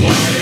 Yeah.